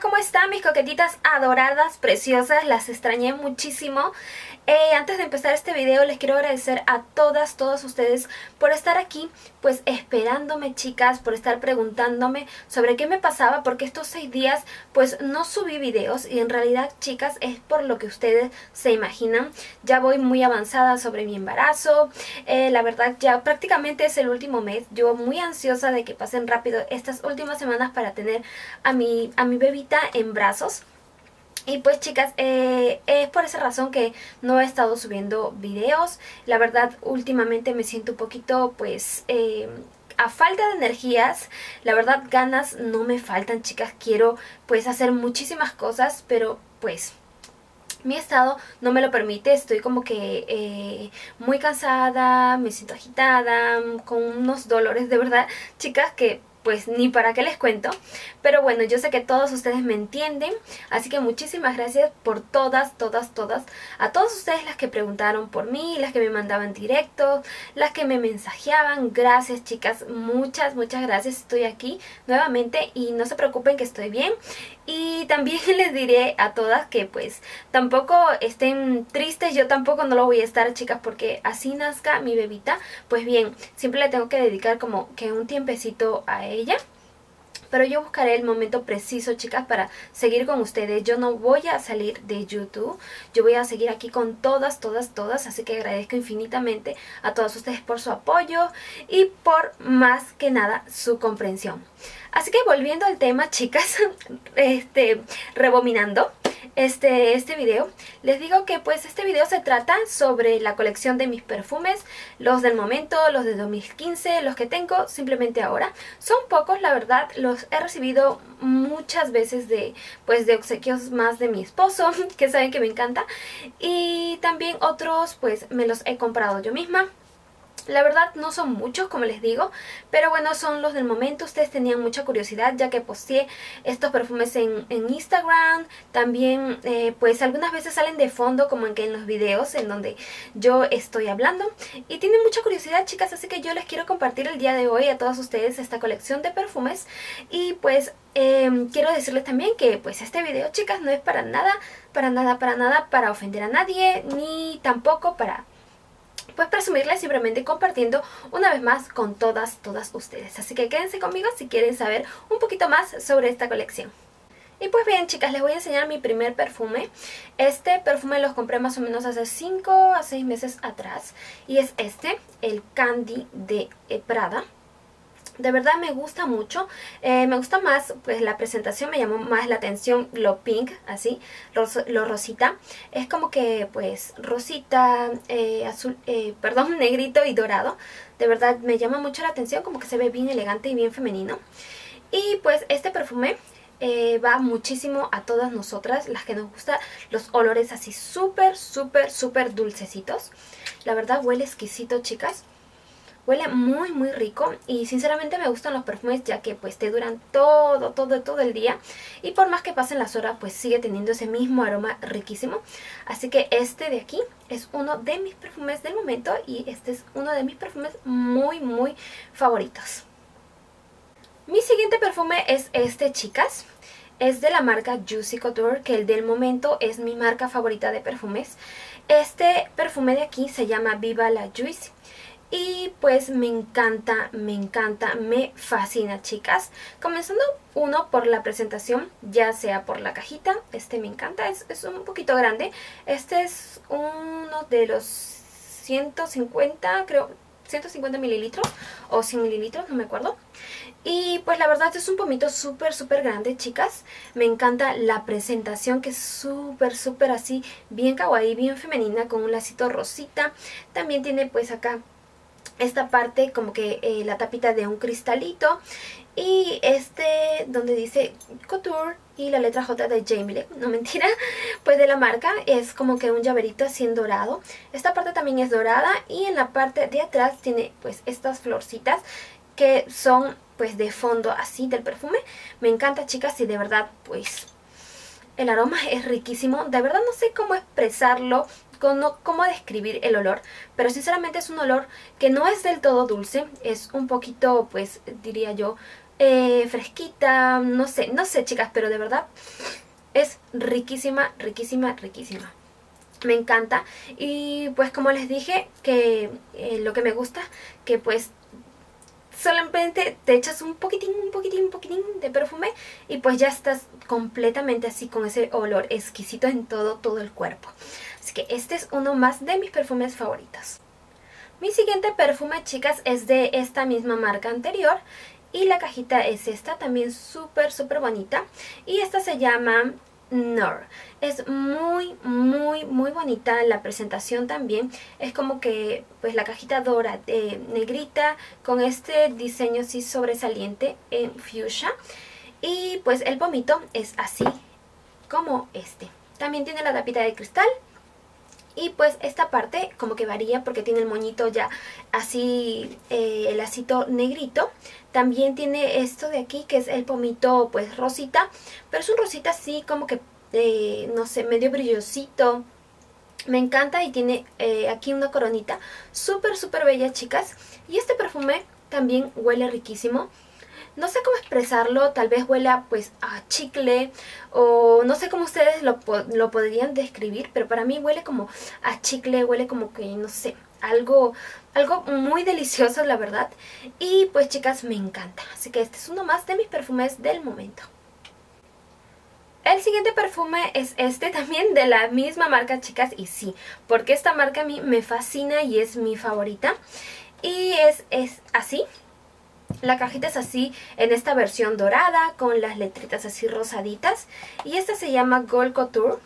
¿cómo están? Mis coquetitas adoradas, preciosas, las extrañé muchísimo. Eh, antes de empezar este video les quiero agradecer a todas, todas ustedes por estar aquí, pues esperándome chicas, por estar preguntándome sobre qué me pasaba, porque estos seis días pues no subí videos y en realidad chicas es por lo que ustedes se imaginan. Ya voy muy avanzada sobre mi embarazo, eh, la verdad ya prácticamente es el último mes, yo muy ansiosa de que pasen rápido estas últimas semanas para tener a mi, a mi bebita en brazos. Y pues chicas, eh, es por esa razón que no he estado subiendo videos. La verdad, últimamente me siento un poquito pues... Eh, a falta de energías, la verdad ganas no me faltan chicas, quiero pues hacer muchísimas cosas, pero pues mi estado no me lo permite, estoy como que eh, muy cansada, me siento agitada, con unos dolores de verdad, chicas, que pues ni para qué les cuento. Pero bueno, yo sé que todos ustedes me entienden, así que muchísimas gracias por todas, todas, todas, a todos ustedes las que preguntaron por mí, las que me mandaban directos, las que me mensajeaban. Gracias chicas, muchas, muchas gracias. Estoy aquí nuevamente y no se preocupen que estoy bien. Y también les diré a todas que pues tampoco estén tristes, yo tampoco no lo voy a estar chicas porque así nazca mi bebita, pues bien, siempre le tengo que dedicar como que un tiempecito a ella. Pero yo buscaré el momento preciso, chicas, para seguir con ustedes. Yo no voy a salir de YouTube. Yo voy a seguir aquí con todas, todas, todas. Así que agradezco infinitamente a todos ustedes por su apoyo y por más que nada su comprensión. Así que volviendo al tema, chicas, este, rebominando este, este video, les digo que pues este video se trata sobre la colección de mis perfumes, los del momento, los de 2015, los que tengo simplemente ahora. Son pocos, la verdad, los he recibido muchas veces de, pues, de obsequios más de mi esposo, que saben que me encanta. Y también otros, pues, me los he comprado yo misma. La verdad no son muchos, como les digo, pero bueno, son los del momento. Ustedes tenían mucha curiosidad ya que posteé estos perfumes en, Instagram. También, eh, pues algunas veces salen de fondo como en que en los videos en donde yo estoy hablando. Y tienen mucha curiosidad, chicas, así que yo les quiero compartir el día de hoy a todos ustedes esta colección de perfumes. Y pues em, quiero decirles también que pues este video, chicas, no es para nada, para nada, para nada, para ofender a nadie, ni tampoco para pues presumirles simplemente compartiendo una vez más con todas, todas ustedes. Así que quédense conmigo si quieren saber un poquito más sobre esta colección. Y pues bien chicas, les voy a enseñar mi primer perfume. Este perfume los compré más o menos hace 5 a 6 meses atrás. Y es este, el Candy de Prada. De verdad me gusta mucho, eh, me gusta más, pues la presentación me llamó más la atención lo pink, así, lo, rosita. Es como que pues rosita, eh, azul, eh, perdón, negrito y dorado. De verdad me llama mucho la atención, como que se ve bien elegante y bien femenino. Y pues este perfume va muchísimo a todas nosotras, las que nos gustan los olores así súper, súper, súper dulcecitos. La verdad huele exquisito, chicas. Huele muy muy rico y sinceramente me gustan los perfumes ya que pues te duran todo, todo, todo el día. Y por más que pasen las horas pues sigue teniendo ese mismo aroma riquísimo. Así que este de aquí es uno de mis perfumes del momento y este es uno de mis perfumes muy muy favoritos. Mi siguiente perfume es este, chicas. Es de la marca Juicy Couture, que el del momento es mi marca favorita de perfumes. Este perfume de aquí se llama Viva la Juicy. Y pues me encanta, me encanta, me fascina chicas. Comenzando uno por la presentación, ya sea por la cajita, este me encanta, es, es un poquito grande. Este es uno de los 150, creo, 150 mililitros o 100 mililitros, no me acuerdo. Y pues la verdad es un pomito súper, súper grande, chicas. Me encanta la presentación que es súper, súper así, bien kawaii, bien femenina, con un lacito rosita. También tiene pues acá esta parte como que eh, la tapita de un cristalito y este donde dice Couture y la letra J de Jamie no mentira, pues de la marca es como que un llaverito así en dorado. Esta parte también es dorada y en la parte de atrás tiene pues estas florcitas que son pues de fondo así del perfume. Me encanta chicas y de verdad pues el aroma es riquísimo. De verdad no sé cómo expresarlo cómo describir el olor, pero sinceramente es un olor que no es del todo dulce, es un poquito, pues diría yo, eh, fresquita, no sé, no sé chicas, pero de verdad es riquísima, riquísima, riquísima. Me encanta y pues como les dije que eh, lo que me gusta que pues solamente te echas un poquitín, un poquitín, un poquitín de perfume y pues ya estás completamente así con ese olor exquisito en todo, todo el cuerpo. Que este es uno más de mis perfumes favoritos. Mi siguiente perfume, chicas, es de esta misma marca anterior y la cajita es esta, también súper, súper bonita. Y esta se llama Nor. Es muy, muy, muy bonita la presentación también. Es como que, pues la cajita dorada, eh, negrita, con este diseño así sobresaliente en fuchsia. Y pues el vómito es así como este. También tiene la tapita de cristal y pues esta parte como que varía porque tiene el moñito ya así, eh, el lacito negrito. También tiene esto de aquí que es el pomito pues rosita. Pero es un rosita así como que, eh, no sé, medio brillosito. Me encanta y tiene eh, aquí una coronita súper súper bella chicas. Y este perfume también huele riquísimo no sé cómo expresarlo, tal vez huela pues a chicle o no sé cómo ustedes lo, lo podrían describir, pero para mí huele como a chicle, huele como que no sé, algo, algo muy delicioso la verdad. Y pues chicas me encanta, así que este es uno más de mis perfumes del momento. El siguiente perfume es este también de la misma marca, chicas, y sí, porque esta marca a mí me fascina y es mi favorita. Y es, es así, la cajita es así en esta versión dorada con las letritas así rosaditas. Y esta se llama Gold Couture.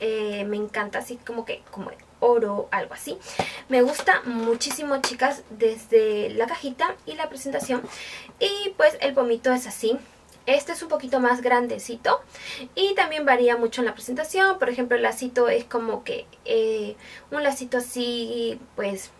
Eh, me encanta así como que como oro, algo así. Me gusta muchísimo, chicas, desde la cajita y la presentación. Y pues el pomito es así. Este es un poquito más grandecito y también varía mucho en la presentación. Por ejemplo, el lacito es como que eh, un lacito así, pues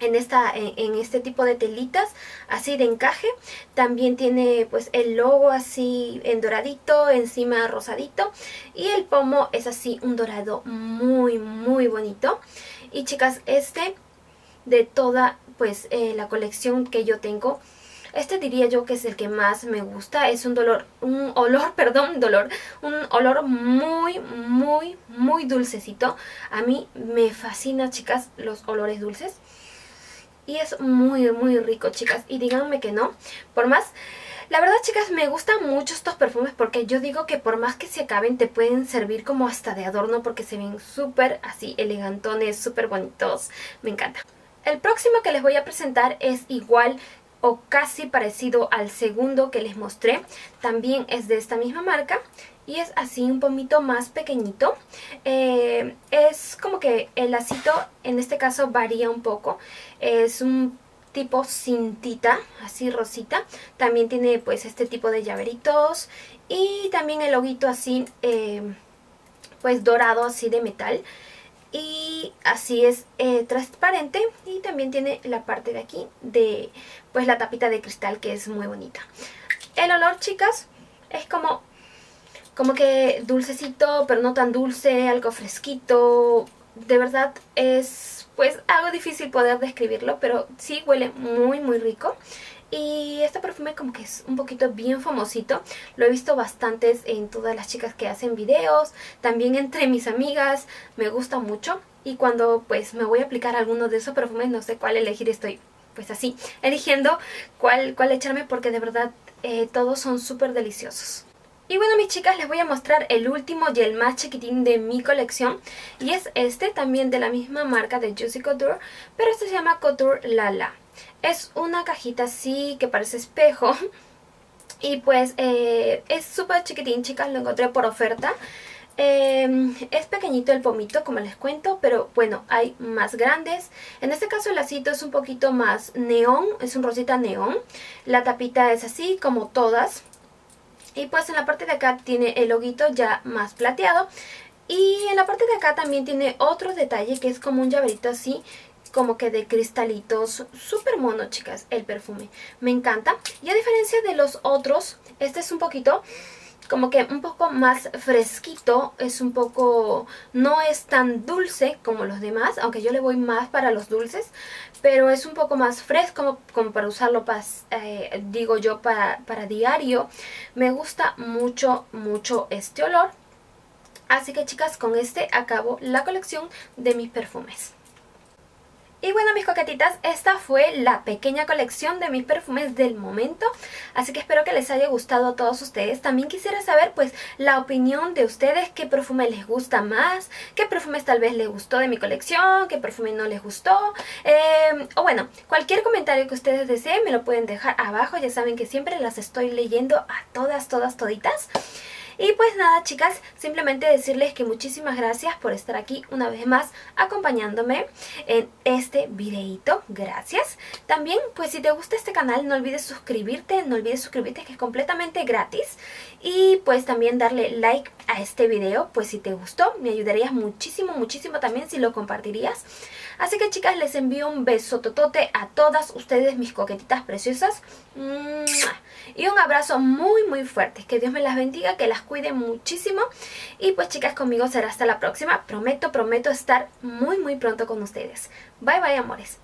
en, esta, en, este tipo de telitas así de encaje. También tiene pues el logo así en doradito, encima rosadito. Y el pomo es así un dorado muy muy bonito. Y chicas, este de toda pues eh, la colección que yo tengo... Este diría yo que es el que más me gusta. Es un dolor, un olor, perdón, dolor. Un olor muy, muy, muy dulcecito. A mí me fascina, chicas, los olores dulces. Y es muy, muy rico, chicas. Y díganme que no. Por más... La verdad, chicas, me gustan mucho estos perfumes porque yo digo que por más que se acaben te pueden servir como hasta de adorno porque se ven súper así elegantones, súper bonitos. Me encanta. El próximo que les voy a presentar es igual o casi parecido al segundo que les mostré. También es de esta misma marca y es así un pomito más pequeñito. Eh, es como que el lacito en este caso varía un poco. Es un tipo cintita, así rosita. También tiene pues este tipo de llaveritos y también el loguito así eh, pues dorado así de metal y así es eh, transparente y también tiene la parte de aquí de pues la tapita de cristal que es muy bonita el olor chicas es como como que dulcecito pero no tan dulce algo fresquito de verdad es pues algo difícil poder describirlo pero sí huele muy muy rico y este perfume como que es un poquito bien famosito. Lo he visto bastantes en todas las chicas que hacen videos. También entre mis amigas. Me gusta mucho. Y cuando pues me voy a aplicar alguno de esos perfumes no sé cuál elegir. Estoy pues así eligiendo cuál, cuál echarme porque de verdad eh, todos son súper deliciosos. Y bueno mis chicas les voy a mostrar el último y el más chiquitín de mi colección y es este también de la misma marca de Juicy Couture pero este se llama Couture Lala. Es una cajita así que parece espejo. Y pues eh, es súper chiquitín, chicas. Lo encontré por oferta. Em, es pequeñito el pomito, como les cuento, pero bueno, hay más grandes. En este caso el lacito es un poquito más neón, es un rosita neón. La tapita es así, como todas. Y pues en la parte de acá tiene el loguito ya más plateado. Y en la parte de acá también tiene otro detalle que es como un llaverito así como que de cristalitos, súper mono chicas el perfume, me encanta y a diferencia de los otros, este es un poquito como que un poco más fresquito, es un poco, no es tan dulce como los demás, aunque yo le voy más para los dulces, pero es un poco más fresco como, para usarlo, eh, digo yo, para, para diario. Me gusta mucho, mucho este olor. Así que chicas, con este acabo la colección de mis perfumes. Y bueno mis coquetitas, esta fue la pequeña colección de mis perfumes del momento. Así que espero que les haya gustado a todos ustedes. También quisiera saber pues la opinión de ustedes Qué perfume les gusta más Qué perfumes tal vez les gustó de mi colección Qué perfume no les gustó. Eh, O bueno, cualquier comentario que ustedes deseen me lo pueden dejar abajo. Ya saben que siempre las estoy leyendo a todas, todas, toditas y pues nada chicas, simplemente decirles que muchísimas gracias por estar aquí una vez más acompañándome en este videito, gracias. También pues si te gusta este canal no olvides suscribirte, no olvides suscribirte que es completamente gratis. Y pues también darle like a este video, pues si te gustó me ayudarías muchísimo, muchísimo también si lo compartirías. Así que chicas les envío un beso totote a todas ustedes mis coquetitas preciosas. Y un abrazo muy muy fuerte. Que Dios me las bendiga, que las cuide muchísimo. Y pues chicas, conmigo será hasta la próxima. Prometo, prometo estar muy muy pronto con ustedes. Bye bye amores.